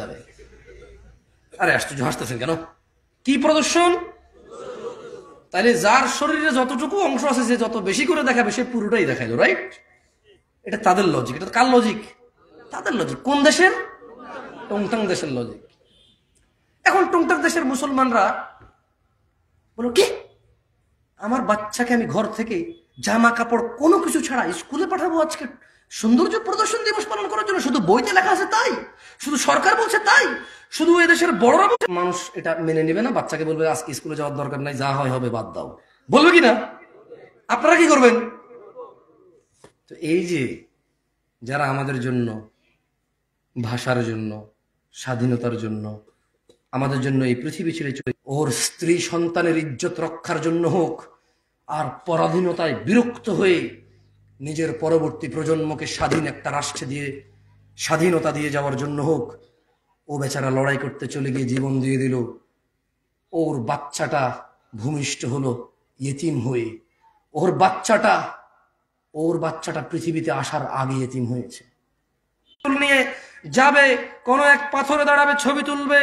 যাবে। আরে আশ্চর্য হাসতেছেন কেন? কি প্রদর্শন? তাহলে যার শরীরে যতটুকু অংশ আছে যে যত বেশি করে দেখাবে, সে পুরোটাই দেখাইলো রাইট এটা তাদের লজিক এটা কার লজিক তাদের লজিক কোন দেশের? টংটাং দেশের লজিক এখন টংটাং দেশের মুসলমানরা বলো, কি? আমার বাচ্চাকে আমি ঘর থেকে জামা, কাপড় কোনো কিছু ছাড়া স্কুলে পাঠাবো আজকে? সৌন্দর্য প্রদর্শন দিবস পালন করার জন্য শুধু বইতে লেখা আছে তাই? শুধু সরকার বলছে তাই? শুধু এদেশের বড়রা বলছে মানুষ এটা মেনে নেবে না, বাচ্চাকে বলবে আজকে স্কুলে যাওয়ার দরকার নাই, যা হয় হবে, বাদ দাও। বলবে কি না আপনারা কি করবেন? তো এই যে যারা আমাদের জন্য, ভাষার জন্য, স্বাধীনতার জন্য, আমাদের জন্য এই পৃথিবী ছেড়ে চলে ওর স্ত্রী সন্তানের ইজ্জত রক্ষার জন্য হোক, আর পরাধীনতায় বিরক্ত হয়ে নিজের পরবর্তী প্রজন্মকে স্বাধীন একটা রাষ্ট্রে দিয়ে স্বাধীনতা দিয়ে যাওয়ার জন্য হোক, ও বেচারা লড়াই করতে চলে গিয়ে জীবন দিয়ে দিল। ওর বাচ্চাটা ভূমিষ্ঠ হলো, ইয়েতিম হয়ে। ওর বাচ্চাটা ওর বাচ্চাটা পৃথিবীতে আসার আগে এতিম হয়েছে। নিয়ে যাবে, কোন এক পাথরে দাঁড়াবে, ছবি তুলবে,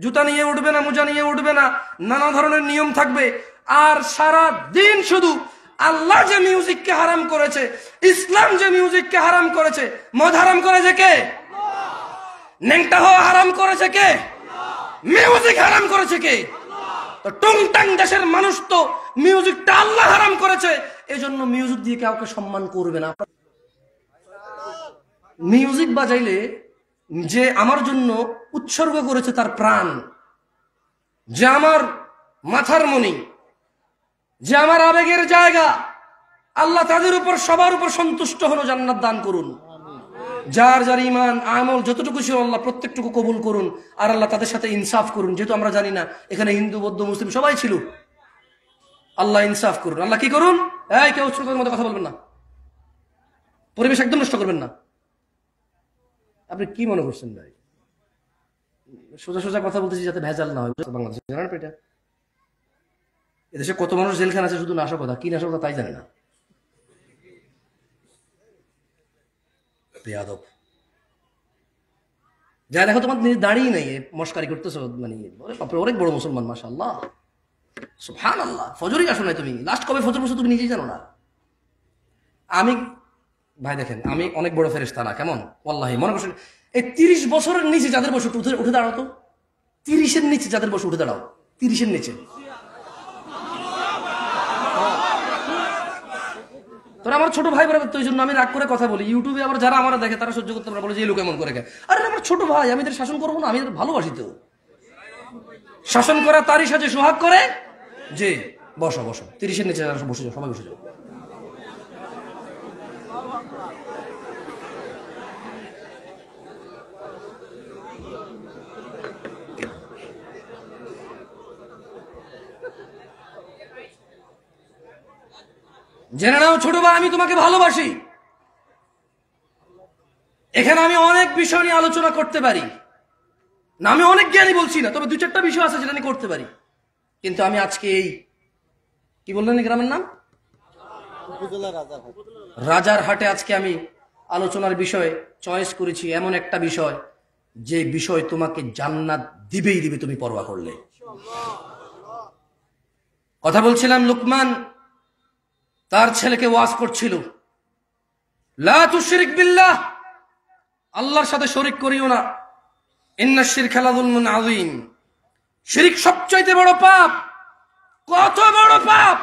জুতা নিয়ে উঠবে না, মোজা নিয়ে উঠবে না, নানা ধরনের নিয়ম থাকবে। আর সারা দিন শুধু আল্লাহ যে মিউজিককে হারাম করেছে, ইসলাম যে মিউজিককে হারাম করেছে, মদ হারাম করেছে কে? নেংটা হারাম করেছে কে? মিউজিক হারাম করেছে কে? তো টুংটাং দেশের মানুষ তো মিউজিকটা আল্লাহ হারাম করেছে, এজন্য মিউজিক দিয়ে কাউকে সম্মান করবে না। মিউজিক বাজাইলে যে আমার জন্য উৎসর্গ করেছে তার প্রাণ, যে আমার মাথার মনি যে আমার আবেগের জায়গা, আল্লাহ তাদের উপর, সবার উপর সন্তুষ্ট হলো জান্নাত দান করুন। যার যার ইমান আমল, যতটুকু ছিল আল্লাহ প্রত্যেকটুকু কবুল করুন, আর আল্লাহ তাদের সাথে ইনসাফ করুন। যেহেতু আমরা জানি না, এখানে হিন্দু, বৌদ্ধ, মুসলিম সবাই ছিল। আল্লাহ ইনসাফ করুন। আল্লাহ কি করুন? এই কেউ উৎসর্গের মতো কথা বলবেন না। পরিবেশ একদম নষ্ট করবেন না। আপনি কি মনে করছেন ভাই? সোজা সোজা কথা বলতেছি যাতে ভেজাল না হয়। বাংলাদেশ জানেন এটা এদেশে কত মানুষ জেলখানা আছে শুধু নাশকতা? কি নাশকতা তাই জানে না। বেয়াদব। যা দেখো তোমার নিজে দাঁড়িয়ে নেই মস্কারি করতেছো মানে বাপরে, অনেক বড় মুসলমান মাসা আল্লাহ সুফান আল্লাহ ফজরই আসো নাই তুমি। লাস্ট কবে ফজর বসে তুমি নিজেই জানো না। আমি, ভাই দেখেন, আমি অনেক বড় ফেরেস্তা না, কেমন? ওয়াল্লাহি, মনে করছেন এই তিরিশ বছরের নিচে যাদের বসে উঠে উঠে দাঁড়াও তো। তিরিশের নিচে যাদের বসে উঠে দাঁড়াও। তিরিশের নিচে। তোরা আমার ছোট ভাই বলে, তো ওই জন্য আমি রাগ করে কথা বলি। ইউটিউবে আবার যারা আমার দেখে, তারা সহ্য করতে পারে, বলে যে লোক এমন করে আরে, আমার ছোট ভাই, আমি এদের শাসন করব না, আমি এদের ভালোবাসি তো। শাসন করা তারই সাথে সোহাগ করে? যে বসো বসো। তিরিশের নিচে বসে যাও, সবাই বসে যাও। জেনে নাও ছোট ভাই আমি তোমাকে ভালোবাসি। এখানে আমি অনেক বিষয় নিয়ে আলোচনা করতে পারি। না আমি অনেক জ্ঞানী বলছি না তবে দু চারটা বিষয় আছে যেটা নিয়ে করতে পারি। কিন্তু আমি আজকে এই কি বললেন গ্রামের নাম? রাজার হাটে আজকে আমি আলোচনার বিষয়ে চয়েস করেছি এমন একটা বিষয় যে বিষয় তোমাকে জান্নাত দিবেই দিবে তুমি পরোয়া করলে। কথা বলছিলাম লুকমান তার ছেলেকে ওয়াজ করছিল। বিল্লাহ। আল্লাহর সাথে শরিক করিও না। ইন্না শিরক লাযুলমুন আযীম। শিরিক সবচাইতে বড় পাপ। কত বড় পাপ!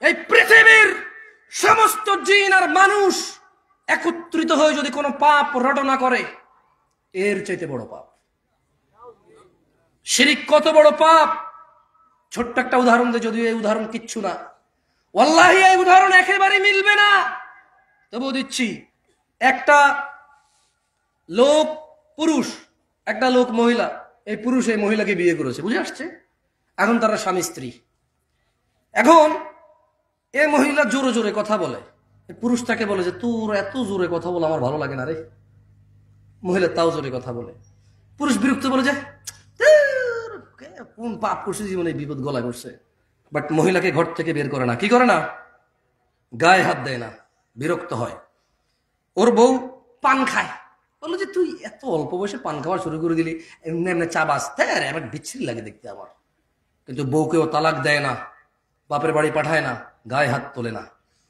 এই পৃথিবীর সমস্ত জিন আর মানুষ একত্রিত হয়ে যদি কোনো পাপ রটনা করে, এর চাইতে বড় পাপ। শিরিক কত বড় পাপ! ছোট্ট একটা উদাহরণ দিয়ে যদিও এই উদাহরণ কিচ্ছু না। ওয়াল্লাহি এই উদাহরণ একেবারে মিলবে না। তবুও দিচ্ছি একটা লোক পুরুষ একটা লোক মহিলা এই পুরুষ এই মহিলাকে বিয়ে করেছে বুঝে আসছে? এখন তারা স্বামী স্ত্রী। এখন এ মহিলা জোরে জোরে কথা বলে। পুরুষ তাকে বলে যে তোর এত জোরে কথা বলে আমার ভালো লাগে না রে। মহিলা তাও জোরে কথা বলে। পুরুষ বিরক্ত বলে যে "ধুর, কোন পাপ করছে জীবনে বিপদ গলায় করছে বাট মহিলাকে ঘর থেকে বের করে না। কি করে না? গায়ে হাত দেয় না। বিরক্ত হয়। ওর বউ পান খায়। বলল যে, তুই এত অল্প বয়সে পান খাওয়া শুরু করে দিলি। এমনি এমনি চা বাঁচতে আর আমার বিচ্ছিরি লাগে দেখতে আমার। কিন্তু বউকেও তালাক দেয় না। বাপের বাড়ি পাঠায় না। গায়ে হাত তোলে না।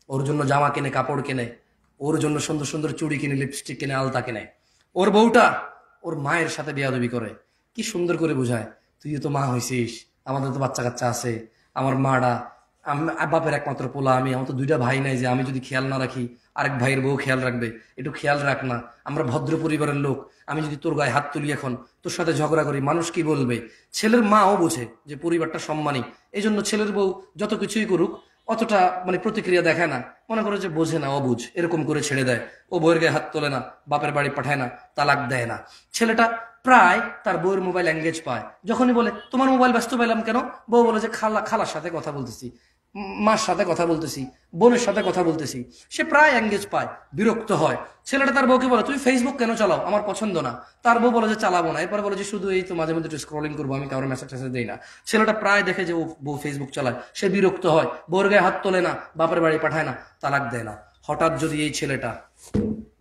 ওর জন্য জামা কেনে, কাপড় কেনে, ওর জন্য সুন্দর সুন্দর চুড়ি কিনে লিপস্টিক কিনে, আলতা কিনে। ওর বউটা ওর মায়ের সাথে বিয়াদবি করে। কি সুন্দর করে বোঝায়। তুইও তো মা হয়েছিস আমাদের তো বাচ্চা কাচ্চা আছে। আমার মাটা আম- বাপের একমাত্র পোলা, আমি, আমার তো দুইটা ভাই নাই যে আমি যদি খেয়াল না রাখি, আরেক ভাইয়ের বউ খেয়াল রাখবে। একটু খেয়াল রাখ না, আমরা ভদ্র পরিবারের লোক, আমি যদি তোর গায়ে হাত তুলি এখন, তোর সাথে ঝগড়া করি, মানুষ কি বলবে? ছেলের মাও বোঝে যে পরিবারটা সম্মানী এই জন্য ছেলের বউ যত কিছুই করুক, অতটা মানে প্রতিক্রিয়া দেখায় না, মনে করে যে বোঝে না, অবুঝ, এরকম করে ছেড়ে দেয়। ও বউয়ের গায়ে হাত তোলে না, বাপের বাড়ি পাঠায় না, তালাক দেয় না। ছেলেটা প্রায় তার বউয়ের মোবাইল এঙ্গেজ পায়। যখনই বলে, তোমার মোবাইল ব্যস্ত পেলাম কেন? বউ বলে যে, খালা, খালার সাথে কথা বলতেছি, মার সাথে কথা বলতেছি, বোনের সাথে কথা বলতেছি। সে প্রায় এঙ্গেজ পায়, বিরক্ত হয়। ছেলেটা তার বউকে বলে, তুমি ফেসবুক কেন চালাও? আমার পছন্দ না। তার বউ বলে যে, চালাবো না। এরপর বলে যে, শুধু এই তো মাঝে মধ্যে একটু স্ক্রলিং করব, আমি কারোর মেসেজ টেসেজ দিই না। ছেলেটা প্রায় দেখে যে, ও বউ ফেসবুক চালায়। সে বিরক্ত হয় বউর গায়ে হাত তোলে না, বাপের বাড়ি পাঠায় না, তালাক দেয় না। হঠাৎ যদি এই ছেলেটা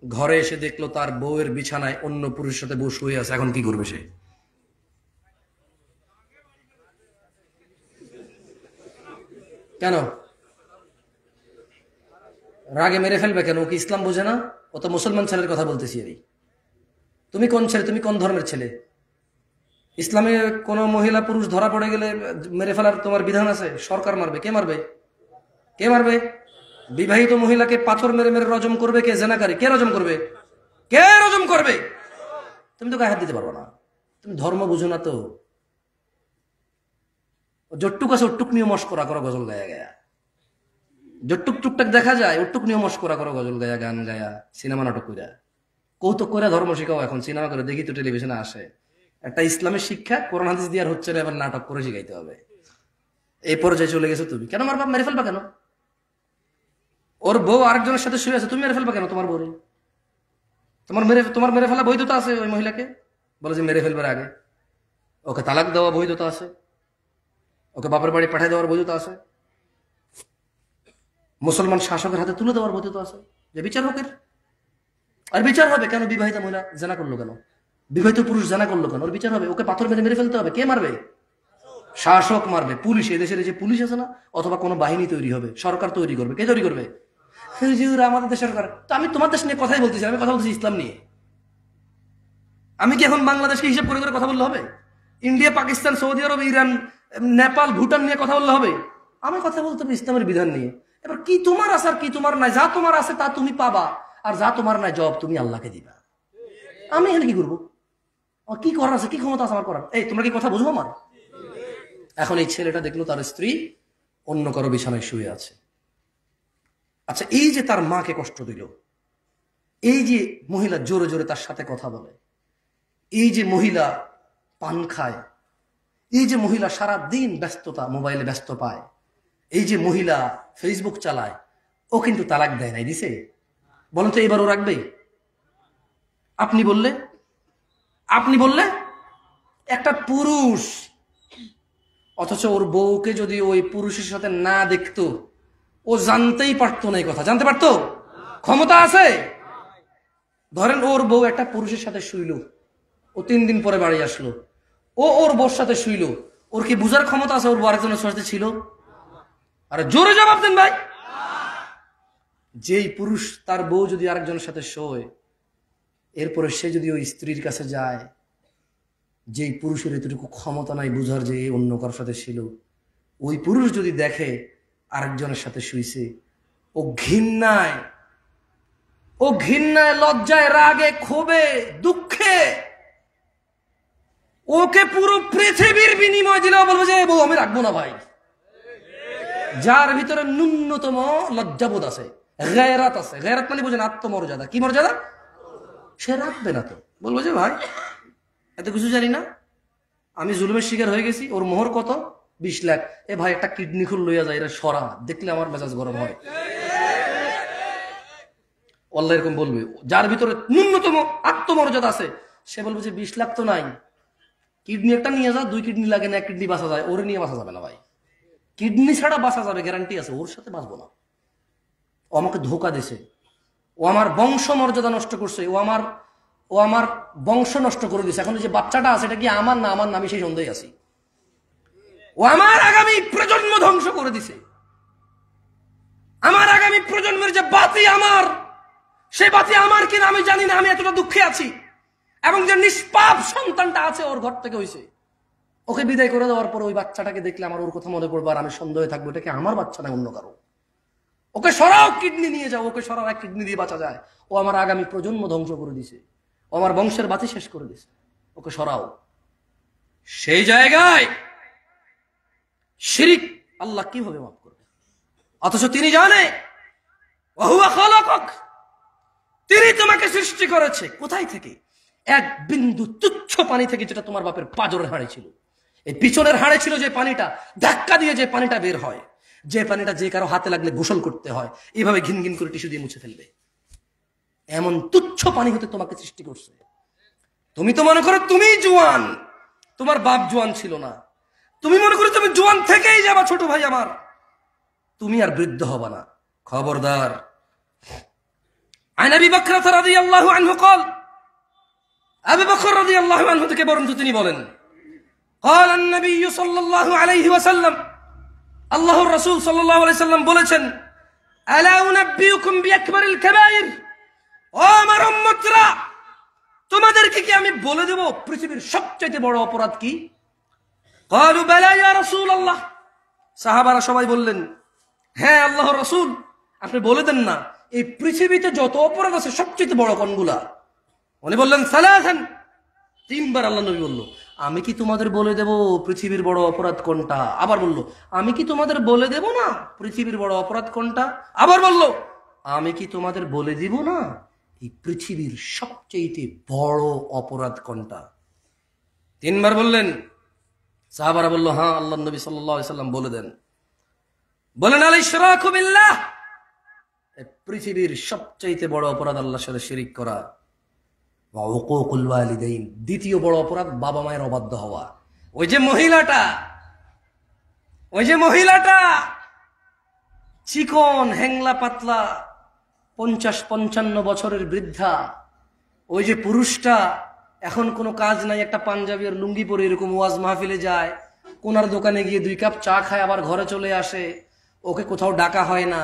ঘরে এসে দেখল তার বউয়ের বিছানায় অন্য পুরুষের সাথে বউ শুয়ে আছে, এখন কি করবে সে? কেন? রাগে মেরে ফেলবে কেন? কি ইসলাম বোঝে না? ও তো মুসলমান ছেলের কথা বলতেছি আমি। তুমি কোন ছেলে? তুমি কোন ধর্মের ছেলে? ইসলামে কোন মহিলা পুরুষ ধরা পড়ে গেলে মেরে ফেলার তোমার বিধান আছে? সরকার মারবে। কে মারবে? কে মারবে? বিবাহিত মহিলাকে পাথর মেরে মেরে রজম করবে কে? জেনাকারী। কে রজম করবে? কে রজম করবে? তুমি তো গায়ে হাত দিতে পারব না। তুমি ধর্ম বুঝো না তো। জট্টুক আছে ওটুক নিয়ে মস্করা করো, গজল গায়া গায়া। জট্টুক টুকটাক দেখা যায় ওটুক নিয়ে মস্করা করো, গজল গায়া, গান গায়া, সিনেমা নাটক কইরা। কৌতুক করে ধর্ম শিখাও এখন, সিনেমা করে দেখি তো টেলিভিশনে আসে। একটা ইসলামের শিক্ষা, কোরআন হাদিস দিয়ে আর হচ্ছে না, এবার নাটক করে শিখাইতে হবে। এই পর্যায়ে চলে গেছো তুমি। কেন মারবা? মেরে ফেলবা কেন? ওর বউ আরেকজনের সাথে শুয়ে আছে, তুমি মেরে ফেলবে কেন তোমার বউরে? তোমার মেরে তোমার মেরে ফেলা বৈধতা আছে ওই মহিলাকে? বলে যে মেরে ফেলবার আগে। ওকে তালাক দেওয়া বৈধতা আছে। ওকে বাপের বাড়ি পাঠিয়ে দেওয়ার বৈধতা আছে। মুসলমান শাসকের হাতে তুলে দেওয়ার বৈধতা আছে। যে বিচার হোকের। আর বিচার হবে কেন বিবাহিত মহিলা জানা করল কেন? বিবাহিত পুরুষ জানা করল কেন? ওর বিচার হবে। ওকে পাথর মেরে মেরে ফেলতে হবে। কে মারবে? শাসক মারবে। পুলিশ। এদেশের যে পুলিশ আছে না, অথবা কোনো বাহিনী তৈরি হবে, সরকার তৈরি করবে। কে তৈরি করবে? হুজুর, আমাদের দেশের সরকার। তো আমি তোমার দেশ নিয়ে কথাই বলতেছি আমি কথা বলতেছি ইসলাম নিয়ে। আমি কি এখন বাংলাদেশকে হিসাব করে করে কথা বললে হবে? ইন্ডিয়া, পাকিস্তান, সৌদি আরব, ইরান, নেপাল, ভুটান নিয়ে কথা বললে হবে? আমি কথা বলতে হবে ইসলামের বিধান নিয়ে। এবার কি তোমার আছে আর কি তোমার নাই? যা তোমার আছে তা তুমি পাবা, আর যা তোমার নাই জব তুমি আল্লাহকে দিবা। আমি এখানে কি করব? কি করার আছে? কি ক্ষমতা আছে আমার করার? এই, তোমরা কি কথা বুঝব আমার? এখন এই ছেলেটা দেখল তার স্ত্রী অন্য কারও বিছানায় শুয়ে আছে। আচ্ছা এই যে তার মাকে কষ্ট দিল, এই যে মহিলা জোরে জোরে তার সাথে কথা বলে, এই যে মহিলা পান খায়, এই যে মহিলা সারা দিন ব্যস্ততা, মোবাইলে ব্যস্ত পায়, এই যে মহিলা ফেসবুক চালায়, ও কিন্তু তালাক দেয় নাই দিছে। বলেন তো এবার ও রাখবে আপনি বললে? আপনি বললে? একটা পুরুষ, অথচ ওর বউকে যদি ওই পুরুষের সাথে না দেখতো ও জানতেই পারতো না এই কথা। জানতে পারতো? ক্ষমতা আছে? ধরেন ওর বউ একটা পুরুষের সাথে শুইল। ও তিন দিন পরে বাড়ি আসলো। ও ওর বউর সাথে শুইল। ওর কি বুঝার ক্ষমতা আছে? ওর বউ আরেকজনের সাথে ছিল? আরে জোরে জবাব দেন ভাই। যেই পুরুষ তার বউ যদি আরেকজনের সাথে শোয়, এরপরে সে যদি ওই স্ত্রীর কাছে যায়, যেই পুরুষের এতটুকু ক্ষমতা নাই বুঝার যে অন্য কারোর সাথে ছিল, ওই পুরুষ যদি দেখে আরেকজনের সাথে শুইছে। ও ঘৃণায় ও ঘৃণায়, লজ্জায়, রাগে, ক্ষোভে, দুঃখে। ওকে পুরো পৃথিবীর বিনিময় দিলেও বলব যে বউ, আমি রাখব না ভাই। যার ভিতরে ন্যূনতম লজ্জাবোধ আছে গেরাত আছে। গেরাত মানে বোঝেন আত্মমর্যাদা। কি মর্যাদা? সে রাখবে না তো। বলব যে, ভাই, এত কিছু জানি না। আমি জুলুমের শিকার হয়ে গেছি। ওর মোহর কত? বিশ লাখ। এ ভাই, একটা কিডনি খুল লইয়া যায়, এরা সরা। দেখলে আমার মেজাজ গরম হয়। আল্লাহ এরকম বলবে। যার ভিতরে ন্যূনতম আত্মমর্যাদা আছে, সে বলবে যে বিশ লাখ তো নাই। কিডনি একটা নিয়ে যা, দুই কিডনি লাগে না, এক কিডনি বাঁচা যায়। ওরে নিয়ে বাঁচা যাবে না ভাই। কিডনি ছাড়া বাঁচা যাবে গ্যারান্টি আছে। ওর সাথে বাঁচবো না। ও আমাকে ধোকা দিছে। ও আমার বংশ মর্যাদা নষ্ট করছে। ও আমার ও আমার বংশ নষ্ট করে দিছে। এখন যে বাচ্চাটা আছে, এটা কি আমার না? আমার না, আমি সেই সন্দেহে আছি। ও আমার আগামী প্রজন্ম ধ্বংস করে দিছে। আমার আগামী প্রজন্মের যে বাতি আমার সেই বাতি আমার কিনা আমি জানি না, আমি এতটা দুঃখে আছি। এবং যে নিষ্পাপ সন্তানটা আছে, ওর ঘর থেকে হয়েছে ওকে বিদায় করে দেওয়ার পর ওই বাচ্চাটাকে দেখলে আমার ওর কথা মনে পড়ব আর আমি সন্দেহে থাকব, এটা কি আমার বাচ্চা না অন্য কারও? ওকে সরাও কিডনি নিয়ে যাও, ওকে সরাও, এক কিডনি দিয়ে বাঁচা যায়। ও আমার আগামী প্রজন্ম ধ্বংস করে দিছে। ও আমার বংশের বাতি শেষ করে দিছে। ওকে সরাও। সেই জায়গায় শিরিক, আল্লাহ কীভাবে মাফ করবে? অথচ তিনি জানে তিনি তোমাকে সৃষ্টি করেছে। কোথায় থেকে? এক বিন্দু তুচ্ছ পানি থেকে যেটা তোমার বাপের পাজরের হাড়ে ছিল। এই পিছনের হাড়ে ছিল যে পানিটা, ধাক্কা দিয়ে যে পানিটা বের হয়। যে পানিটা যে কারও হাতে লাগলে গোসল করতে হয় এইভাবে ঘিন ঘিন করে টিস্যু দিয়ে মুছে ফেলবে। এমন তুচ্ছ পানি হতে তোমাকে সৃষ্টি করছে। তুমি তো মনে করো তুমি জোয়ান। তোমার বাপ জোয়ান ছিল না। তুমি মনে করো তুমি জোয়ান থেকেই যাবা ছোট ভাই আমার তুমি আর বৃদ্ধ হবা না খবরদার عن ابي بكر رضي الله عنه قال ابي بكر رضي الله عنه থেকে বরঞ্চ তিনি বলেন قال النبي صلى الله عليه وسلم আল্লাহর রাসূল সাল্লাল্লাহু আলাইহি সাল্লাম বলেছেন আলা উনাব্বিউকুম বিআকবারিল কাবাইর ও আমার উম্মতরা তোমাদেরকে কি আমি বলে দেব পৃথিবীর সবচেয়ে বড় অপরাধ কি قالوا بلى يا رسول الله সাহাবারা সবাই বললেন হ্যাঁ আল্লাহর রাসূল আপনি বলে দেন না এই পৃথিবীতে যত অপরাধ আছে সবচেয়ে বড় কোনগুলা উনি বললেন সালাসান তিনবার আল্লাহ নবী বলল আমি কি তোমাদের বলে দেব পৃথিবীর বড় অপরাধ কোনটা আবার বলল আমি কি তোমাদের বলে দেব না পৃথিবীর বড় অপরাধ কোনটা আবার বলল আমি কি তোমাদের বলে দিব না এই পৃথিবীর সবচেয়ে বড় অপরাধ কোনটা তিনবার বললেন সাহাবারা বলল হ্যাঁ আল্লাহ নবী সাল্লাম বলে দেন। বলেন পৃথিবীর সবচাইতে বড় অপরাধ আল্লাহর সাথে শিরিক করা। দ্বিতীয় বড় অপরাধ বাবা মায়ের অবাধ্য হওয়া। ওই যে মহিলাটা, ওই যে মহিলাটা, চিকন হ্যাংলা পাতলা, পঞ্চাশ পঞ্চান্ন বছরের বৃদ্ধা, ওই যে পুরুষটা এখন কোনো কাজ নাই, একটা পাঞ্জাবি আর লুঙ্গি পরে এরকম ওয়াজ মাহফিলে যায়। কোনার দোকানে গিয়ে দুই কাপ চা খায়, আবার ঘরে চলে আসে। ওকে কোথাও ডাকা হয় না।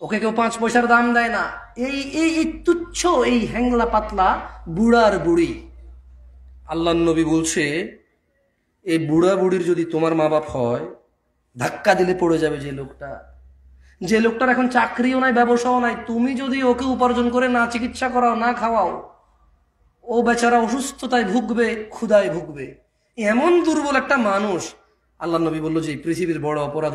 ওকে কেউ পাঁচ পয়সার দাম দেয় না। এই এই এই তুচ্ছ, এই হ্যাংলা পাতলা বুড়ার বুড়ি। আল্লাহ নবী বলছে, এই বুড়া বুড়ির যদি তোমার মা বাপ হয়, ধাক্কা দিলে পড়ে যাবে যে লোকটা। যে লোকটার এখন চাকরিও নাই, ব্যবসাও নাই। তুমি যদি ওকে উপার্জন করে না চিকিৎসা করাও, না খাওয়াও ও বেচারা অসুস্থতায় ভুগবে ক্ষুদায় ভুগবে। এমন দুর্বল একটা মানুষ। আল্লাহ নবী বলল যে পৃথিবীর বড় অপরাধ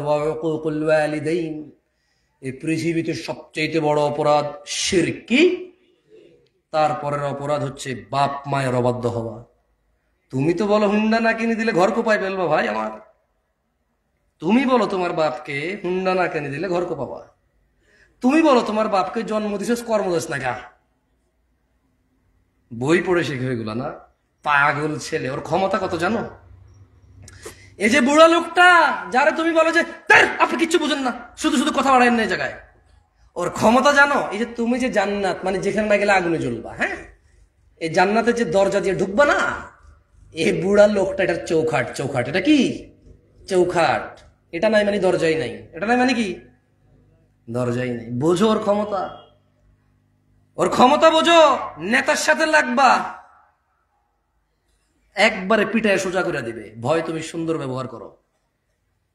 এই পৃথিবীতে সবচেয়ে বড় অপরাধ শিরকি। তারপরের অপরাধ হচ্ছে বাপ মায়ের অবাধ্য হওয়া। তুমি তো বলো, হুন্ডা না কিনে দিলে ঘর কোপায় ফেলব ভাই আমার। তুমি বলো তোমার বাপকে, হুন্ডা না কিনে দিলে ঘর কোপাবা। তুমি বলো তোমার বাপকে জন্ম কর্মদেশ না গা বই পড়ে শিখে এগুলা না? পাগল ছেলে, ওর ক্ষমতা কত জানো? এই যে বুড়া লোকটা, যারা তুমি বলো যে আপনি কিচ্ছু বুঝেন না, শুধু শুধু কথা বাড়ায় না জায়গায়। ওর ক্ষমতা জানো? এই যে তুমি যে জান্নাত মানে যেখানে না গেলে আগুনে জ্বলবা হ্যাঁ? এই জান্নাতের যে দরজা দিয়ে ঢুকবা না, এই বুড়া লোকটা এটার চৌখাট চৌখাট, এটা কি? চৌখাট। এটা নাই মানে দরজাই নাই। এটা নাই মানে কি? দরজাই নাই। বোঝো ওর ক্ষমতা। ওর ক্ষমতা বোঝো, নেতার সাথে লাগবা। একবারে পিঠায় সোজা করে দিবে। ভয় তুমি সুন্দর ব্যবহার করো।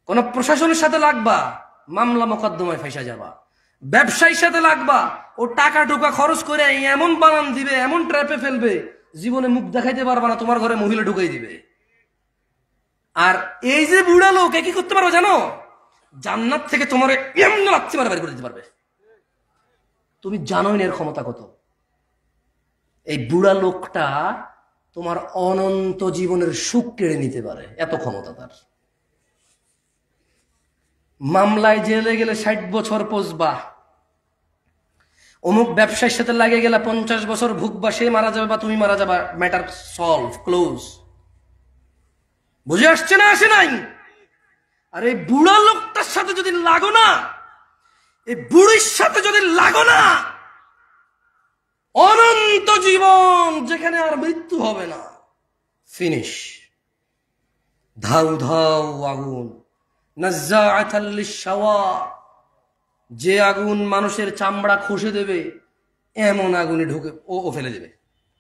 কোন প্রশাসনের সাথে লাগবা, মামলা মোকদ্দমায় ফাইসা যাবা। ব্যবসায়ীর সাথে লাগবা, ও টাকা টোকা খরচ করে এমন বানান দিবে, এমন ট্র্যাপে ফেলবে, জীবনে মুখ দেখাইতে পারবা না, তোমার ঘরে মহিলা ঢুকাই দিবে। আর এই যে বুড়া লোক কি করতে পারো জানো? জান্নাত থেকে তোমার এমন মারা বের করে দিতে পারবে। তুমি জানোই না এর ক্ষমতা কত? এই বুড়া লোকটা তোমার অনন্ত জীবনের সুখ কেড়ে নিতে পারে, এত ক্ষমতা তার। মামলায় জেলে গেলে ষাট বছর পচবা অমুক ব্যবসায়ীর সাথে লাগে গেলে পঞ্চাশ বছর ভুগবা, সে মারা যাবে বা তুমি মারা যাবা ম্যাটার সলভ ক্লোজ বুঝে আসছে না আসে নাই? আর এই বুড়া লোকটার সাথে যদি লাগো না এই বুড়ির সাথে যদি লাগো না, অনন্ত জীবন যেখানে আর মৃত্যু হবে না। ফিনিশ ধাউ ধাউ আগুন। লিশ-শাওয়া। যে আগুন মানুষের চামড়া খসে দেবে, এমন আগুনে ঢুকে ও ও ফেলে দেবে।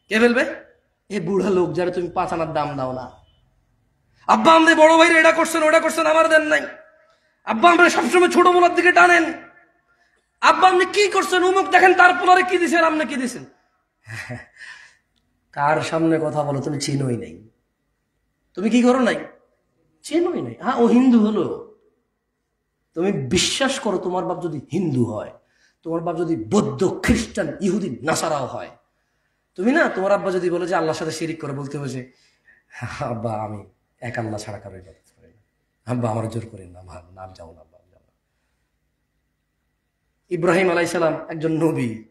কে ফেলবে? এ বুড়া লোক যারা তুমি পাঁচ আনার দাম দাও না। আব্বা আমাদের বড় ভাইরা এটা করছেন, ওটা করছেন আমার দেন নাই। আব্বা আমরা সবসময় ছোট বলার দিকে টানেন। আব্বা আপনি কি করছেন? উমুক দেখেন তারপরে কি দিছেন আপনি কি দিছেন? কার সামনে কথা বলো তুমি চিনোই নাই। তুমি কি করো নাই? চেনোই নাই। হ্যাঁ ও হিন্দু হলো। তুমি বিশ্বাস করো তোমার বাপ যদি হিন্দু হয় তোমার বাপ যদি বৌদ্ধ খ্রিস্টান ইহুদি নাসারাও হয় তুমি না তোমার আব্বা যদি বলে যে আল্লাহর সাথে শিরিক করে বলতে হবে যে আব্বা আমি এক আল্লাহ ছাড়া কারও আব্বা আমার জোর করেন না ভাব নাম যাও না যাও না। ইব্রাহিম আলাইসালাম একজন নবী।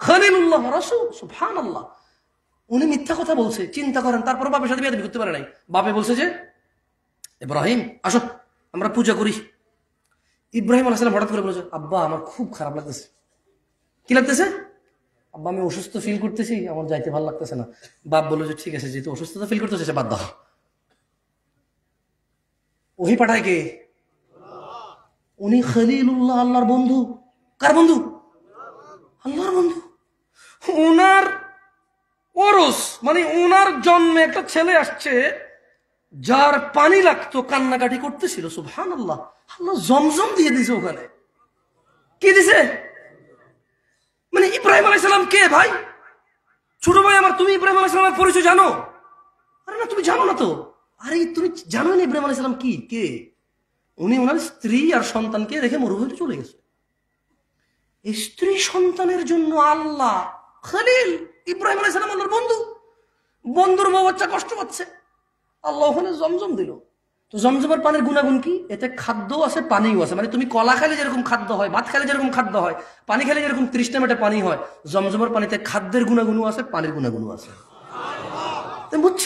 খালিলুল্লাহ রাসূল, সুবহানাল্লাহ। উনি মিথ্যা কথা বলছে, চিন্তা করেন তারপর বাপের সাথে বিয়ে করতে পারে নাই। বাপে বলছে যে, ইব্রাহিম, আসো, আমরা পূজা করি। ইব্রাহিম আলাইসালাম হঠাৎ করে বলেছে আব্বা, আমার খুব খারাপ লাগতেছে। কি লাগতেছে? আব্বা, আমি অসুস্থ ফিল করতেছি, আমার যাইতে ভালো লাগতেছে না। বাপ বলল যে, ঠিক আছে, যেহেতু অসুস্থতা ফিল করতেছে, সে বাদ দাও। ওহি পাঠায় কে? উনি খলিলুল্লাহ আল্লাহর বন্ধু। কার বন্ধু? আল্লাহর বন্ধু। ওনার ওরস মানে ওনার জন্মে একটা ছেলে আসছে, যার পানি লাগতো, কান্নাকাটি করতেছিল সুবহান আল্লাহ আল্লাহ জমজম দিয়ে দিছে ওখানে। কি দিছে? মানে ইব্রাহিম আলাইসালাম কে ভাই? ছোট ভাই আমার, তুমি ইব্রাহিম আলাইসালামের পরিচয় জানো? আরে না, তুমি জানো না তো। আরে, তুমি জানো না ইব্রাহিম আলাইসালাম কি? কে? উনি ওনার স্ত্রী আর সন্তানকে রেখে মরুভূমিতে চলে গেছে। স্ত্রী সন্তানের জন্য আল্লাহ, খলিল ইব্রাহিম আলাইসালাম আল্লাহর বন্ধু, বন্ধুর বউ বাচ্চা কষ্ট পাচ্ছে। আল্লাহ ওখানে জমজম দিল। তো জমজমের পানির গুণাগুণ কি? এতে খাদ্য আছে, পানিও আছে। মানে তুমি কলা খেলে যেরকম খাদ্য হয়, ভাত খেলে যেরকম খাদ্য হয়, পানি খেলে যেরকম তৃষ্ণা মেটে পানি হয়, জমজমের পানিতে খাদ্যের গুণাগুণও আছে, পানির গুণাগুণও আছে। তুমি বুঝছ?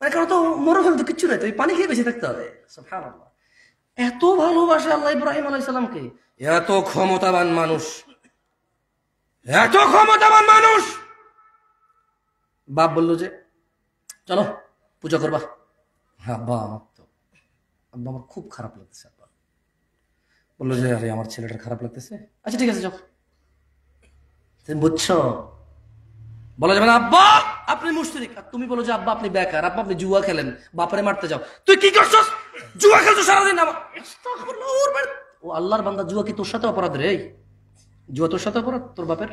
মানে কারণ তো মরুভূমি তো কিচ্ছু নাই, তো পানি খেয়ে বেঁচে থাকতে হবে। এত ভালোবাসে আল্লাহ ইব্রাহিম আলাইসালামকে এত ক্ষমতাবান মানুষ। এত ক্ষমতাবান মানুষ! বাপ বলল যে, চলো, পূজা করবা। আব্বা আমার তো, আব্বা আমার খুব খারাপ লাগতেছে, আব্বা। বলল যে, আরে, আমার ছেলেটার খারাপ লাগতেছে? আচ্ছা ঠিক আছে, যাও। বুঝছ? বলা যাবে না, আব্বা, আপনি মুশরিক। আর তুমি বলো যে, আব্বা, আপনি বেকার, আব্বা, আপনি জুয়া খেলেন, বাপারে মারতে যাও। তুই কি করছস? জুয়া খেলছো সারাদিন আমার ও আল্লাহর বান্দা জুয়া কি তোর সাথে অপরাধ রে? জুয়া তোর সাথে অপরাধ? তোর বাপের?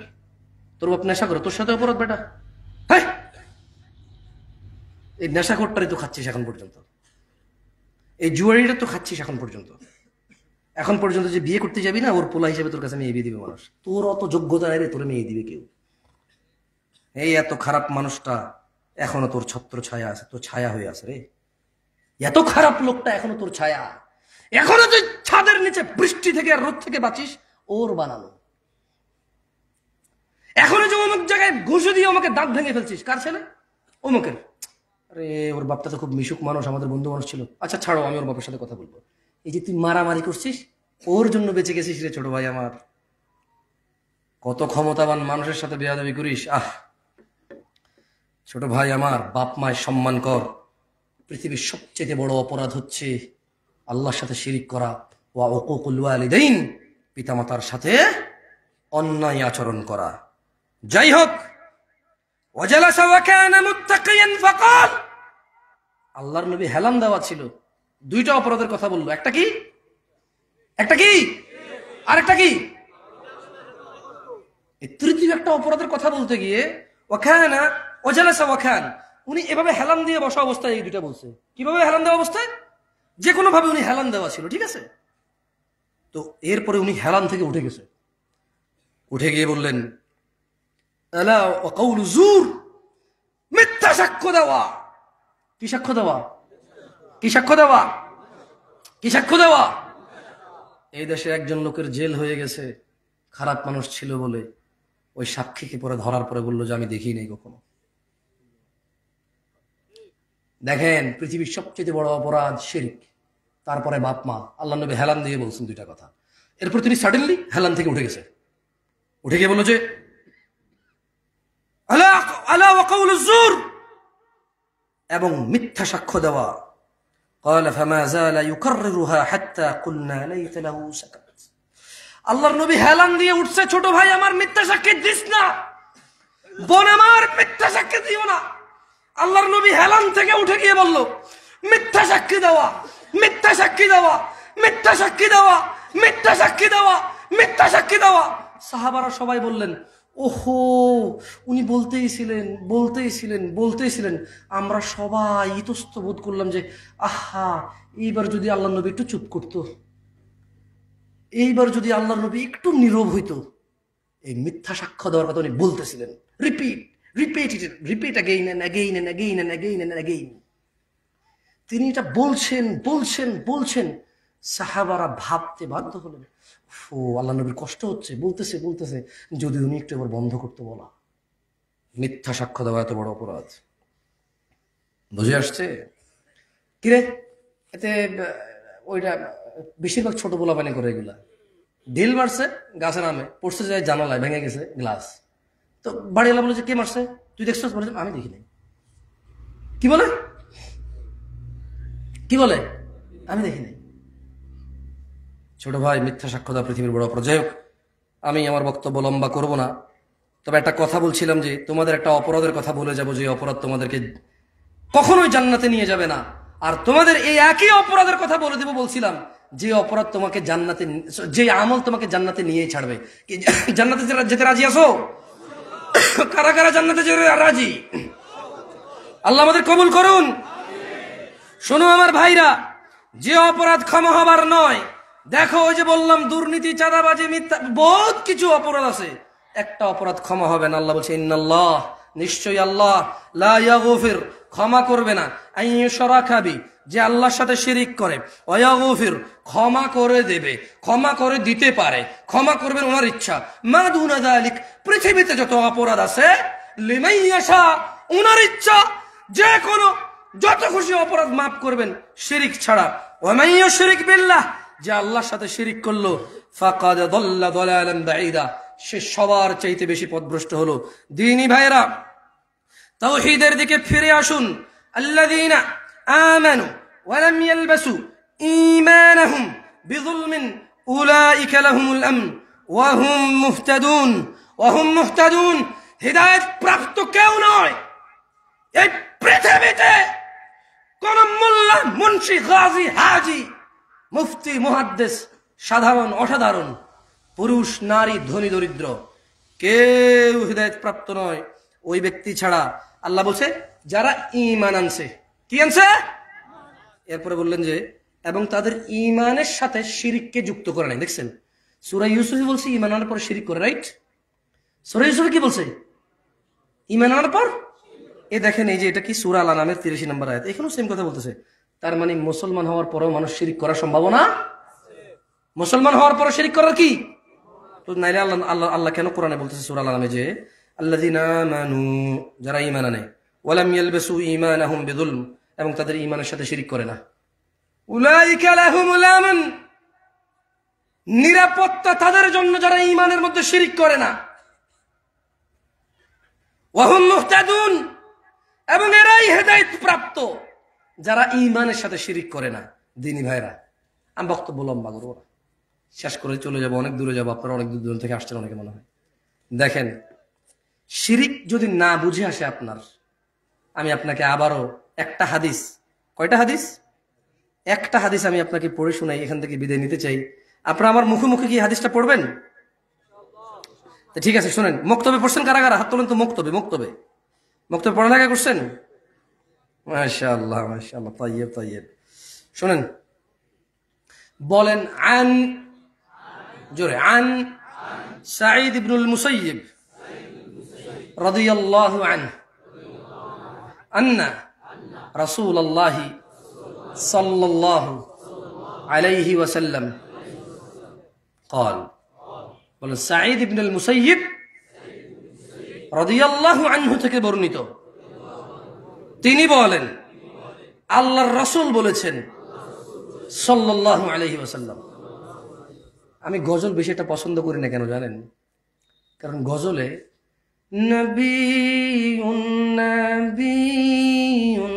তোর বাপ নেশা করে, তোর সাথে অপরাধ বেটা? হ্যাঁ এই নেশাখোরটারই তো খাচ্ছিস এখন পর্যন্ত। এই জুয়ারিটা তো খাচ্ছিস এখন পর্যন্ত। এখন পর্যন্ত যে বিয়ে করতে যাবি না, ওর পোলা হিসেবে তোর কাছে মেয়ে বিয়ে দিবে মানুষ। তোর অত যোগ্যতা রে, তোর মেয়ে দিবে কেউ। এই এত খারাপ মানুষটা এখনও তোর ছত্র ছায়া আছে, তোর ছায়া হয়ে আছে রে। এত খারাপ লোকটা এখনও তোর ছায়া। এখনও তুই ছাদের নিচে বৃষ্টি থেকে আর রোদ থেকে বাঁচিস, ওর বানানো। এখনও যে অমুক জায়গায় ঘুষে দিয়ে আমাকে দাঁত ভেঙে ফেলছিস, কার ছেলে? অমুকের। আরে, ওর বাপটা তো খুব মিশুক মানুষ, আমাদের বন্ধু মানুষ ছিল। আচ্ছা ছাড়ো, আমি ওর বাপের সাথে কথা বলব। এই যে তুই মারামারি করছিস, ওর জন্য বেঁচে গেছিস রে ছোট ভাই আমার। কত ক্ষমতাবান মানুষের সাথে বেয়াদবি করিস, আহ। ছোট ভাই আমার, বাপ মায়ের সম্মান কর। পৃথিবীর সবচেয়ে বড় অপরাধ হচ্ছে আল্লাহর সাথে শিরিক করা ওয়া উকুকুল ওয়ালিদাইন, পিতামাতার সাথে অন্যায় আচরণ করা। যাই হোক আল্লাহর নবী হেলান দেওয়া ছিল। দুইটা অপরাধের কথা বলল। একটা কি? একটা কি? আর একটা কি তৃতীয় একটা অপরাধের কথা বলতে গিয়ে ওখানা ওজালাসা ওখান উনি এভাবে হেলান দিয়ে বসা অবস্থায় এই দুইটা বলছে। কীভাবে হেলান দেওয়া অবস্থায়? যে কোনো ভাবে উনি হেলান দেওয়া ছিল, ঠিক আছে? তো এরপরে উনি হেলান থেকে উঠে গেছে। উঠে গিয়ে বললেন জুর, মিথ্যা সাক্ষ্য দেওয়া। কি সাক্ষ্য দেওয়া? কি সাক্ষ্য দেওয়া? কি সাক্ষ্য দেওয়া? এই দেশে একজন লোকের জেল হয়ে গেছে। খারাপ মানুষ ছিল বলে ওই সাক্ষীকে পরে ধরার পরে বলল যে, আমি দেখি নাই কখনো। দেখেন, পৃথিবীর সবচেয়ে বড় অপরাধ শেরিক, তারপরে বাপ মা। আল্লাহ নবী হেলান দিয়ে বলছেন দুইটা কথা। এরপর তিনি সাডেনলি হেলান থেকে উঠে গেছে। উঠে গিয়ে বলল যে এবং মিথ্যা সাক্ষ্য দেওয়া। আল্লাহর নবী হেলান দিয়ে উঠছে, ছোট ভাই, আমার মিথ্যা সাক্ষী দিস না। বোন আমার মিথ্যা সাক্ষী দিও না। আল্লাহর নবী হেলান থেকে উঠে গিয়ে বলল, মিথ্যা সাক্ষী দেওয়া, মিথ্যা সাক্ষী দেওয়া, মিথ্যা সাক্ষী দেওয়া, মিথ্যা সাক্ষী দেওয়া, মিথ্যা সাক্ষী দেওয়া। সাহাবারা সবাই বললেন, ওহো, উনি বলতেই ছিলেন বলতেই ছিলেন বলতেই ছিলেন। আমরা সবাই ইতস্ত বোধ করলাম যে, আহা, এইবার যদি আল্লাহ নবী একটু চুপ করতো, এইবার যদি আল্লাহ নবী একটু নীরব হইতো, এই মিথ্যা সাক্ষ্য দেওয়ার কথা উনি বলতেছিলেন। Repeat. Repeat it repeat again and again and again and again and again তিনি এটা বলছেন বলছেন বলছেন। সাহাবারা ভাবতে বাধ্য হলেন। ও আল্লাহ নবীর কষ্ট হচ্ছে। বলতেছে বলতেছে, যদি উনি একটু এবার বন্ধ করতে বলা। মিথ্যা সাক্ষ্য দেওয়া এত বড় অপরাধ। বুঝে আসছে? কিরে এতে ওইটা, বেশিরভাগ ছোট বলা পানি করে এগুলা। ঢিল মারছে গাছের নামে পড়ছে যায় জানালায়, ভেঙে গেছে গ্লাস তো বাড়িওয়ালা বলে যে, কে মারছে? তুই দেখছিস? বলে আমি দেখি নাই। কি বলে? কি বলে? আমি দেখি নাই। ছোট ভাই, মিথ্যা দেওয়া পৃথিবীর বড় হোক, আমি আমার বক্তব্য লম্বা করব না। তবে একটা কথা বলছিলাম যে, তোমাদের একটা অপরাধের কথা বলে যাব যে অপরাধ তোমাদেরকে কখনোই জান্নাতে নিয়ে যাবে না। আর তোমাদের এই একই অপরাধের কথা বলে দেবো বলছিলাম, যে অপরাধ তোমাকে জান্নাতে, যে আমল তোমাকে জান্নাতে নিয়ে ছাড়বে। জান্নাতে যেতে- রাজি আছো? কারা কারা জান্নাতে রাজি? আল্লাহ আমাদের কবুল করুন। শোনো আমার ভাইরা, যে অপরাধ ক্ষমা হবার নয়, দেখো ওই যে বললাম, দুর্নীতি, চাঁদাবাজি, মিথ্যা, বহুত কিছু অপরাধ আছে। একটা অপরাধ ক্ষমা হবে না, আল্লাহ বলছে, ইন্নাল্লাহ, নিশ্চয়ই আল্লাহ, লা ইয়াগফির, ক্ষমা করবে না। আইয়ুশরা খাবি যে আল্লাহর সাথে শিরিক করে অয়াগফির ক্ষমা করে দেবে, ক্ষমা করে দিতে পারে, ক্ষমা করবেন ওনার ইচ্ছা। মা দুনা যালিক পৃথিবীতে যত অপরাধ আছে লিমাইয়াশা ওনার ইচ্ছা, যে কোনো, যত খুশি অপরাধ মাফ করবেন, শিরিক ছাড়া। ওমাইয়া শিরিক বিল্লাহ, যে আল্লাহর সাথে শিরিক করল, ফাকাদ দল্লা দলালান বাঈদা। সে সবার চাইতে বেশি পথভ্রষ্ট হলো। দিনী ভাইরা তাওহীদের দিকে ফিরে আসুন। আল্লাযীনা আমানু ওয়া লাম ইয়ালবাসু উলাইকা লাহুমুল আমন ওয়া হুম মুহতাদুন, ওয়া হুম মুহতাদুন। হিদায়াত প্রাপ্ত কেউ নয়। এই পৃথিবীতে কোন মোল্লা, মুন্সি, গাজী, হাজি, মুফতি, মুহাদ্দেস, সাধারণ, অসাধারণ, পুরুষ, নারী, ধনী, দরিদ্র, কেউ হৃদায়ত প্রাপ্ত নয়। ওই ব্যক্তি ছাড়া আল্লাহ বলছে, যারা ইমান আনছে। কি আনছে? এরপরে বললেন যে এবং তাদের ইমানের সাথে শিরিককে যুক্ত করে নাই, দেখছেন? সুরা ইউসুফ বলছে ইমান আনার পর শিরিক করে, রাইট? সুরা ইউসুফি কি বলছে? ইমান আনার পর? এ দেখেন, এই যে এটা কি সুরা আলা নামের তিরিশি নম্বর আয়াত? এখানেও সেম কথা বলতেছে। তার মানে মুসলমান হওয়ার পরেও মানুষ শিরিক করার সম্ভাবনা মুসলমান হওয়ার পরে শিরিক করার কি? তো নাইলে আল্লাহ আল্লাহ আল্লাহ কেন কোরআনে বলতেছে সুরা আলা নামে যে আল্লাযীনা আমানু, যারা ঈমান আনে, ওয়ালাম ইয়ালবাসু ঈমানাহুম বিযুলম, এবং তাদের ঈমানের সাথে শিরিক করে না। নিরাপত্তা তাদের জন্য যারা ঈমানের মধ্যে শিরিক করে না। ওয়াহুম এবং এরাই হেদায়েত প্রাপ্ত। যারা ইমানের সাথে শিরিক করে না। দিনী ভাইরা, আমি বক্তব্য লম্বা করব শেষ করে চলে যাব, অনেক দূরে যাব। আপনারা অনেক দূর দূর থেকে আসছেন অনেকে মনে হয়। দেখেন, শিরিক যদি না বুঝে আসে আপনার, আমি আপনাকে আবারও একটা হাদিস, কয়টা হাদিস? একটা হাদিস আমি আপনাকে পড়ে শোনাই, এখান থেকে বিদায় নিতে চাই। আপনারা আমার মুখোমুখি কি হাদিসটা পড়বেন? ঠিক আছে, শোনেন। মক্তবে পড়ছেন কারা কারা? হাত তোলেন তো মক্তবে মক্তবে। মক্তবে পড়ালেখা করছেন? মাশাল্লাহ শোনেন। বলেন, আন, জোরে, আন সাঈদ ইবনুল মুসাইয়িব রাদিয়াল্লাহু আনহু। আন্না রাসূলুল্লাহি الله صلى الله عليه وسلم قال বলেন সাঈদ ইবনুল মুসাইয়িব রাদিয়াল্লাহু আনহু থেকে বর্ণিত তিনি বলেন আল্লাহর রাসূল বলেছেন সাল্লাল্লাহু আলাইহি ওয়াসাল্লাম আমি গজল বেশি একটা পছন্দ করি না কেন জানেন কারণ গজলে নবী নবী নবী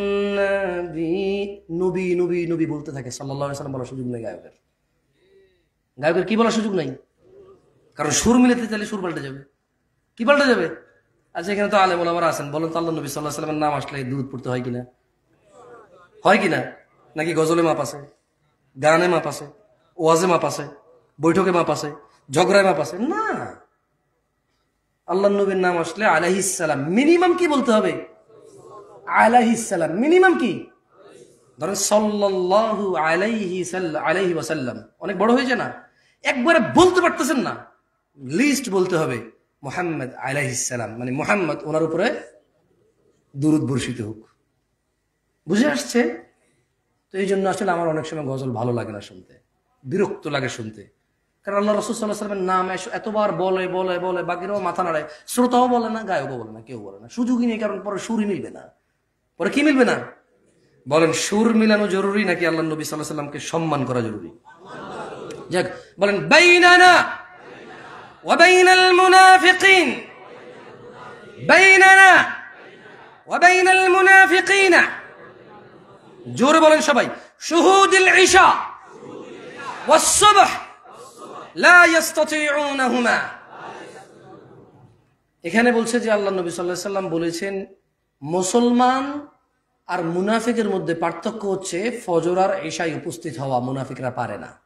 নবী নবী নবী বলতে থাকে সাল্লাহ সাল্লাম বলার সুযোগ নেই গায়কের। গায়কের কি বলার সুযোগ নেই? কারণ সুর মিলাতে চাইলে সুর পাল্টে যাবে। কি পাল্টে যাবে? আচ্ছা এখানে তো আলেম ওলামারা আছেন, বলেন তো আল্লাহ নবী সাল্লাহ সাল্লামের নাম আসলে দুধ পড়তে হয় কিনা? হয় কিনা? নাকি গজলে মাপ আছে? গানে মাপ আছে? ওয়াজে মাপ আছে? বৈঠকে মাপ আছে? ঝগড়ায় মাপ আছে? না। আল্লাহ নবীর নাম আসলে আলাহিসাল্লাম মিনিমাম কি বলতে হবে? আলাহিসাল্লাম মিনিমাম কি? ধরেন সাল্লাল্লাহু আলাইহি আলাইহি ওয়াসাল্লাম। অনেক বড় হয়েছে না? একবারে বলতে পারতেছেন না। লিস্ট বলতে হবে, মোহাম্মদ আলাইহিসাল্লাম মানে মোহাম্মদ ওনার উপরে দুরুদ বর্ষিত হোক। বুঝে আসছে? তো এই জন্য আসলে আমার অনেক সময় গজল ভালো লাগে না শুনতে। বিরক্ত লাগে শুনতে। কারণ আল্লাহ রসুল সাল্লাহ নাম এতবার বলে বলে বলে, বাকিরাও মাথা নাড়ায়। শ্রোতাও বলে না, গায়কও বলে না, কেউ বলে না। সুযোগই নেই, কারণ পরে সুরই মিলবে না। পরে কি মিলবে না? বলেন সুর মিলানো জরুরি নাকি আল্লাহ নবী সাল্লাহ সাল্লামকে সম্মান করা জরুরি যাক বলেন বাইনানা وبين المنافقين بيننا وبين المنافقين জোরে বলেন সবাই শুহুদুল ইশা والصبح لا يستطيعونهما এখানে বলছে যে আল্লাহ নবী সাল্লাহ সাল্লাম বলেছেন মুসলমান আর মুনাফিকের মধ্যে পার্থক্য হচ্ছে ফজর আর এশায় উপস্থিত হওয়া, মুনাফিকরা পারে না।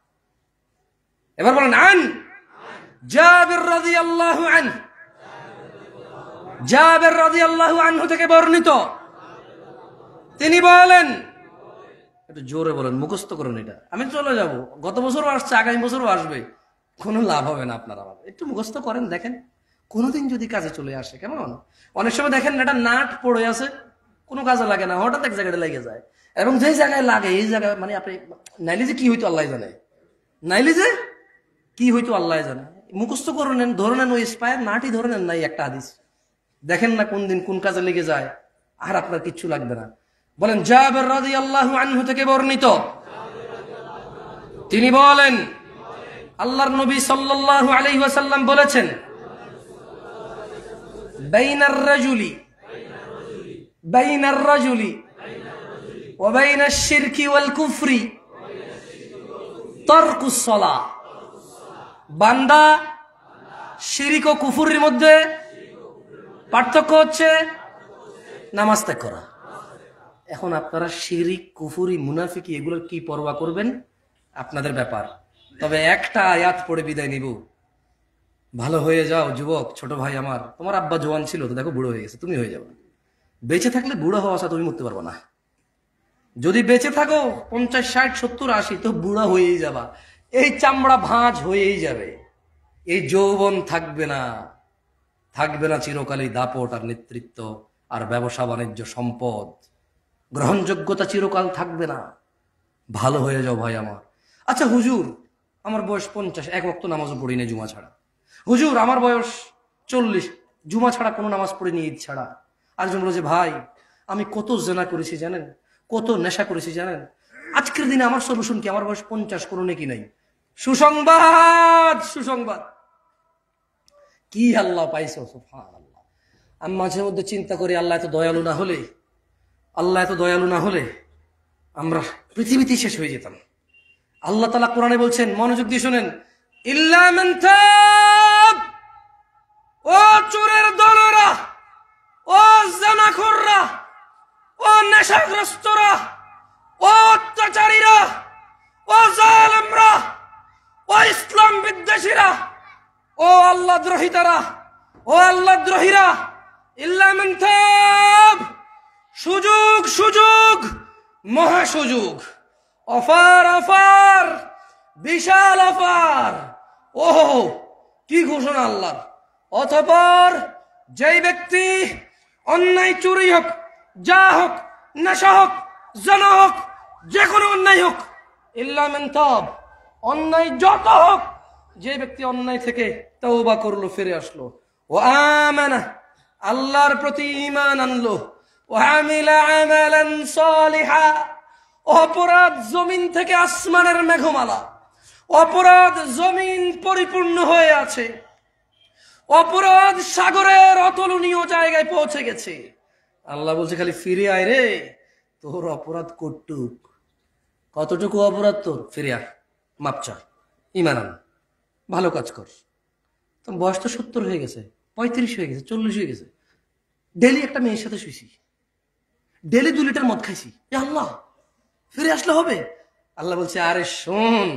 এবার বলেন, আন! জাবির রাদিয়াল্লাহু আন! জাবির রাদিয়াল্লাহু আনহু থেকে বর্ণিত। তিনি বলেন, একটু জোরে বলেন, মুখস্থ করুন এটা। আমি চলে যাব। গত বছরও আসছে, আগামী বছরও আসবে। কোনো লাভ হবে না আপনার আমার একটু মুখস্থ করেন, দেখেন। কোনোদিন যদি কাজে চলে আসে, কেমন? অনেক সময় দেখেন, একটা নাট পড়ে আছে কোনো কাজে লাগে না, হঠাৎ এক জায়গায় লেগে যায়। এবং যেই জায়গায় লাগে, এই জায়গায় মানে আপনি নাইলে যে কি হইতো আল্লাহ জানে? নাইলে যে কি হইতো আল্লাহ জানে? মুখস্থ করে নেন, ধরে নেন ওই স্পায়ার, নাটি ধরে নেন নাই একটা হাদিস। দেখেন না কোন দিন কোন কাজে লেগে যায়, আর আপনার কিচ্ছু লাগবে না। বলেন আল্লাহ আনহু থেকে বর্ণিত। তিনি বলেন, আল্লাহর নবী সাল্লাল্লাহু আলাইহি ওয়াসাল্লাম বলেছেন, বাইনার রাজুলি বাইনার রাজুলি وبين الشرك والكفر ترك الصلاه বান্দা শিরিক ও কুফুরির মধ্যে পার্থক্য হচ্ছে নামাজ ত্যাগ করা এখন আপনারা শিরিক কুফুরি মুনাফিকি এগুলোর কি পরোয়া করবেন আপনাদের ব্যাপার তবে একটা আয়াত পড়ে বিদায় নিব ভালো হয়ে যাও যুবক ছোট ভাই আমার তোমার আব্বা জোয়ান ছিল তো দেখো বুড়ো হয়ে গেছে তুমি হয়ে যাবে বেঁচে থাকলে বুড়ো হওয়া আসা তুমি মরতে পারব না। যদি বেঁচে থাকো, পঞ্চাশ, ষাট, সত্তর, আশি, তো বুড়া হয়েই যাবা। এই চামড়া ভাঁজ হয়েই যাবে। এই যৌবন থাকবে না। থাকবে না চিরকালই দাপট আর নেতৃত্ব আর ব্যবসা, বাণিজ্য, সম্পদ। গ্রহণযোগ্যতা চিরকাল থাকবে না। ভালো হয়ে যাও ভাই আমার। আচ্ছা হুজুর, আমার বয়স পঞ্চাশ, এক ওয়াক্ত নামাজও পড়ি না জুমা ছাড়া। হুজুর, আমার বয়স চল্লিশ, জুমা ছাড়া কোনো নামাজ পড়িনি ঈদ ছাড়া। আরেকজন বলো যে, ভাই, আমি কত জেনা করেছি জানেন? কত নেশা করেছি জানেন? আজকের দিনে আমার সলিউশন কি? আমার বয়স পঞ্চাশ, কোনো নাকি নাই। সুসংবাদ সুসংবাদ। কি আল্লাহ পাইছো আমি মাঝে মধ্যে চিন্তা করি, আল্লাহ এত দয়ালু না হলে, আল্লাহ এত দয়ালু না হলে আমরা পৃথিবীতেই শেষ হয়ে যেতাম। আল্লাহ তালা কোরআনে বলছেন, মনোযোগ দিয়ে শোনেন, ইল্লা ও চোরের দলেরা ও জানাখোররা, ও নেশাগ্রস্তরা, ও অত্যাচারীরা, ও জালেমরা, ও ইসলাম বিদ্বেষীরা, ও আল্লাহ দ্রোহিতারা, ও আল্লাহ দ্রোহীরা, ইল্লা সুযোগ সুযোগ, মহা সুযোগ। অফার অফার, বিশাল অফার। ও কি ঘোষণা আল্লাহর। অতপর যেই ব্যক্তি অন্যায় চুরি হোক, যা হোক, নেশা হোক, জানা হোক, যে কোনো অন্যায় হোক ইল্লামেন তব অন্যায় যত হোক, যে ব্যক্তি অন্যায় থেকে তওবা করল, ফিরে আসলো। ও আমানা, আল্লাহর প্রতি ইমান আনলো। ও অপরাধ জমিন থেকে আসমানের মেঘমালা। অপরাধ জমিন পরিপূর্ণ হয়ে আছে। অপরাধ সাগরের অতুলনীয় জায়গায় পৌঁছে গেছে। আল্লাহ বলছে, খালি ফিরে আয় রে, তোর অপরাধ কটুক। কতটুকু অপরাধ তোর? ফিরে আয় মাপচা ইমান ভালো কাজ কর। তো বয়স তো সত্তর হয়ে গেছে, পঁয়ত্রিশ হয়ে গেছে, চল্লিশ হয়ে গেছে। ডেলি একটা মেয়ের সাথে শুয়েছি ডেলি দু লিটার মদ খাইছি। আল্লাহ, ফিরে আসলে হবে? আল্লাহ বলছে, আরে শোন,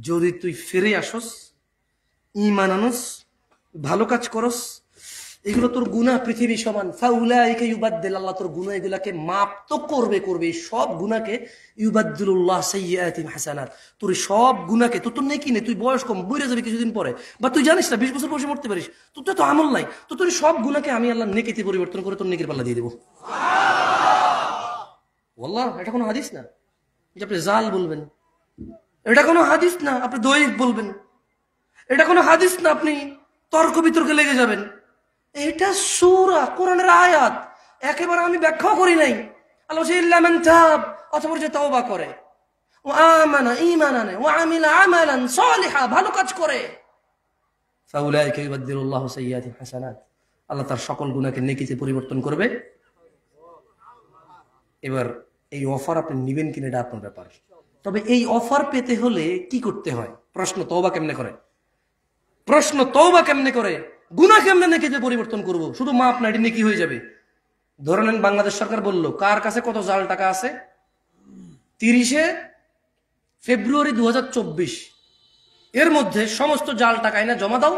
যদি তুই ফিরে আসস ইমান আনস, ভালো কাজ করস, এগুলো তোর গুনাহ পৃথিবী সমান। আল্লাহ তোর গুনাহ এগুলাকে মাপ তো করবে করবে। সব গুনাহকে ইউবাদদিলুল্লাহ সাইয়্যাতিম হাসানাত। তোর সব গুনাহকে, তোর তো নেকি নেই, তুই বয়স কম বইরে যাবে কিছুদিন পরে। বা তুই জানিস না, বিশ বছর বসে মরতে পারিস। তোর তো আমল নাই। তো তোর সব গুনাহকে আমি আল্লাহ নেকিতে পরিবর্তন করে তোর নেকির পাল্লা দিয়ে দেবো। ওয়াল্লাহ, এটা কোনো হাদিস না? যে আপনি জাল বলবেন। এটা কোনো হাদিস না, আপনি দৈব বলবেন। এটা কোনো হাদিস না আপনি? তর্ক বিতর্কে লেগে যাবেন। এটা সুরা কোরআনের আয়াত। একেবারে আমি ব্যাখ্যাও করি নাই। আল্লাহ বলছে, ইল্লা তাব অথবা যে তওবা করে। ও আমানা ঈমান আনে ও আমিলা আমালান সালিহা ভালো কাজ করে। ফাউলাইকা ইউবাদদিলুল্লাহু সাইয়্যাতিহিম হাসানাত। আল্লাহ তার সকল গুনাহকে নেকিতে পরিবর্তন করবে। এবার এই অফার আপনি নিবেন কিনা এটা আপনার ব্যাপার। তবে এই অফার পেতে হলে কি করতে হয়? প্রশ্ন তওবা কেমনে করে? প্রশ্ন তওবা কেমনে করে? গুনাহ কেমনে নেকিতে পরিবর্তন করব? শুধু মা আপনার এটি নেকি হয়ে যাবে। ধরে নেন বাংলাদেশ সরকার বলল, কার কাছে কত জাল টাকা আছে? তিরিশে ফেব্রুয়ারি দু হাজার চব্বিশ। এর মধ্যে সমস্ত জাল টাকা এনে জমা দাও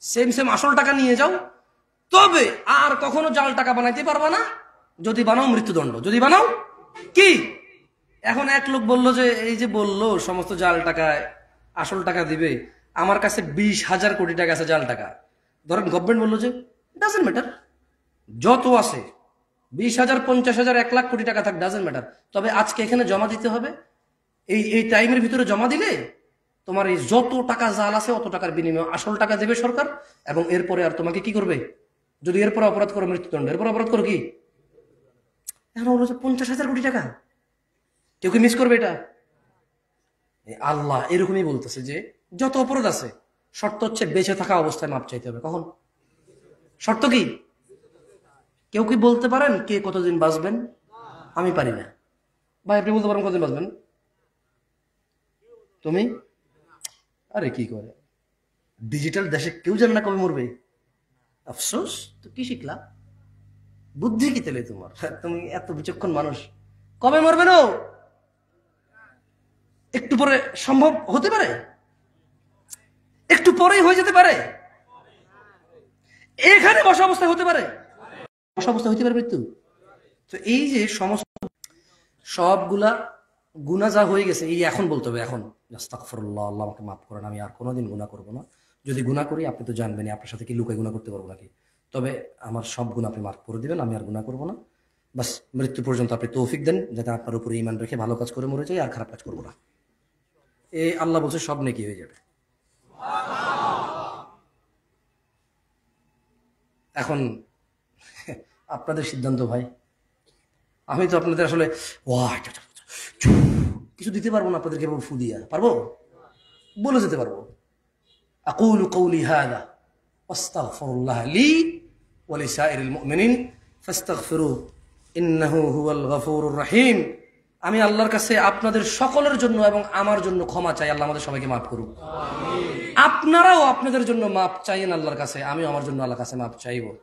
সেম সেম আসল টাকা নিয়ে যাও। তবে আর কখনো জাল টাকা বানাইতে পারবা না। যদি বানাও মৃত্যুদণ্ড। যদি বানাও, কি? এখন এক লোক বলল যে, এই যে বলল, সমস্ত জাল টাকায় আসল টাকা দিবে। আমার কাছে বিশ হাজার কোটি টাকা আছে জাল টাকা। ধরেন গভর্নমেন্ট বলল যে ডাজেন্ট ম্যাটার যত আছে, বিশ হাজার, পঞ্চাশ হাজার, এক লাখ কোটি টাকা থাক ডাজেন্ট ম্যাটার তবে আজকে এখানে জমা দিতে হবে। এই এই টাইমের ভিতরে জমা দিলে তোমার এই যত টাকা জাল আছে, অত টাকার বিনিময়ে আসল টাকা দেবে সরকার এবং এরপরে আর তোমাকে কি করবে? যদি এরপরে অপরাধ করো মৃত্যুদণ্ড, এরপর অপরাধ করো কি? এখন বলো যে, পঞ্চাশ হাজার কোটি টাকা। কেউ কি মিস করবে এটা? আল্লাহ, এরকমই বলতেছে যে যত অপরাধ আছে, শর্ত হচ্ছে বেঁচে থাকা অবস্থায় মাপ চাইতে হবে। কখন? শর্ত কি? কেউ কি বলতে পারেন কে কতদিন বাঁচবেন? আমি পারি না। ভাই, আপনি বলতে পারেন কতদিন বাঁচবেন? তুমি? আরে কি করে? ডিজিটাল দেশে কেউ জানে না কবে মরবে। আফসোস? তো কি শিখলা? বুদ্ধি কি তেলে তোমার? তুমি এত বিচক্ষণ মানুষ। কবে মরবে না? একটু পরে সম্ভব হতে পারে? একটু পরেই হয়ে যেতে পারে। এখানে বসা অবস্থায় হতে পারে। বসা অবস্থায় হতে পারে মৃত্যু। তো এই যে সমস্ত সবগুলা গুণা যা হয়ে গেছে, এই এখন বলতে হবে, এখন। আল্লাহ আমাকে মাফ করেন, আমি আর কোনোদিন গুণা করব না। যদি গুণা করি, আপনি তো জানবেনই, আপনার সাথে কি লুকায় গুণা করতে পারব নাকি? তবে আমার সব গুণ আপনি মাফ করে দিবেন, আমি আর গুণা করব না। বাস, মৃত্যু পর্যন্ত আপনি তৌফিক দেন, যাতে আপনার উপরে ইমান রেখে ভালো কাজ করে মরে যাই, আর খারাপ কাজ করব না। এই আল্লাহ বলছে, সব নেকি হয়ে যাবে। এখন আপনাদের সিদ্ধান্ত ভাই আমি তো আপনাদের আসলে ওয়া চা, চা, চা, চু, কিছু দিতে পারবো না আপনাদেরকে এভাবে ফু দিয়া পারবো বলে যেতে পারবো أقول قولي هذا واستغفر الله لي ولسائر المؤمنين فاستغفروه إنه هو الغفور الرحيم আমি আল্লাহর কাছে আপনাদের সকলের জন্য এবং আমার জন্য ক্ষমা চাই আল্লাহ আমাদের সবাইকে মাফ করুক আপনারাও আপনাদের জন্য মাপ চাইয়েন আল্লাহর কাছে আমিও আমার জন্য আল্লাহর কাছে মাপ চাইব।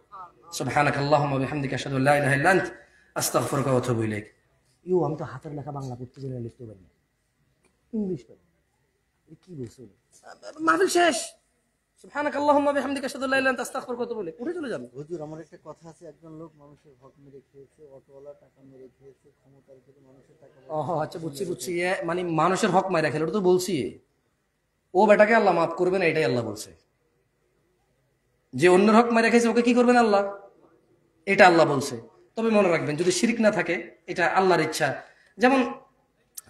সুবহানাক আল্লাহুম্মা বিহামদিকা আশহাদু আল্লা ইলাহা ইল্লা আনতা আস্তাগফিরুকা ওয়া আতুবু ইলাইক। ইউ আমি তো হাতের লেখা বাংলা পড়তে জানি না, লিখতে পারি না। ইংলিশ পারি কি বলছো? মাহফিল শেষ। সুবহানাক আল্লাহুম্মা বিহামদিকা আশহাদু আল্লা ইলাহা ইল্লা আনতা আস্তাগফিরুকা ওয়া আতুবু ইলাইক। উঠে চলে যান। হুজুর আমার একটা কথা আছে একজন লোক মানুষের হক মেরে খেয়েছে অটোওয়ালা টাকা মেরে খেয়েছে ক্ষমতার ভিতরে মানুষের টাকা মেরে- ও আচ্ছা বুঝছি বুঝছি মানে মানুষের হক মাইরা খেলে ওটা তো বলছি। ও বেটাকে আল্লাহ মাফ করবে না, এটাই আল্লাহ বলছে। যে অন্যের হক মাইরা খেয়েছে ওকে কি করবেন আল্লাহ? এটা আল্লাহ বলছে। তবে মনে রাখবেন, যদি শিরিক না থাকে, এটা আল্লাহর ইচ্ছা। যেমন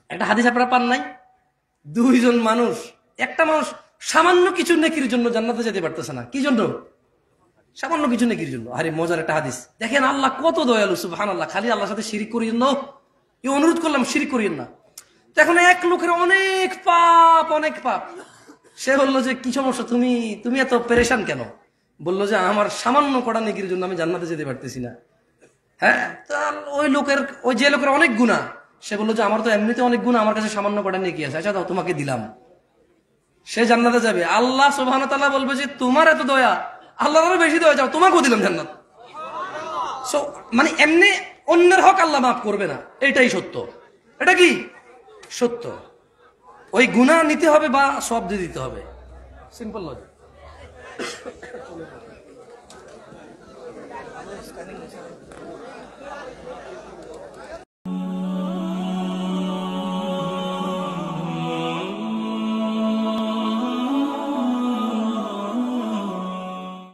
একটা হাদিস আপনারা পান নাই? দুইজন মানুষ, একটা মানুষ সামান্য কিছু নেকির জন্য জান্নাতে যেতে পারতেছে না। কি জন্য? সামান্য কিছু নেকির জন্য। আরে, মজার একটা হাদিস। দেখেন আল্লাহ কত দয়ালু সুবহান আল্লাহ খালি আল্লাহর সাথে শিরিক করিয়েন না। এই অনুরোধ করলাম, শিরিক করিয়েন না। এখন এক লোকের অনেক পাপ অনেক পাপ। সে বলল যে, কি সমস্যা? তুমি তুমি এত পেরেশান কেন? বলল যে, আমার সামান্য কড়া নেকির জন্য আমি জান্নাতে যেতে পারতেছি না। হ্যাঁ? তা ওই লোকের, ওই যে লোকের অনেক গুণা সে বলল যে, আমার তো এমনিতে অনেক গুণা আমার কাছে সামান্য কটা নেকি আছে। আচ্ছা তোমাকে দিলাম। সে জান্নাতে যাবে। আল্লাহ সুবহান তাআলা বলবে যে, তোমার এত দয়া। আল্লাহর বেশি দয়া যাও তোমাকেও দিলাম জান্নাত। মানে এমনি অন্যের হক আল্লাহ মাফ করবে না। এটাই সত্য। এটা কি? সত্য। ওই গুণা নিতে হবে বা সব দিতে হবে। Simple logic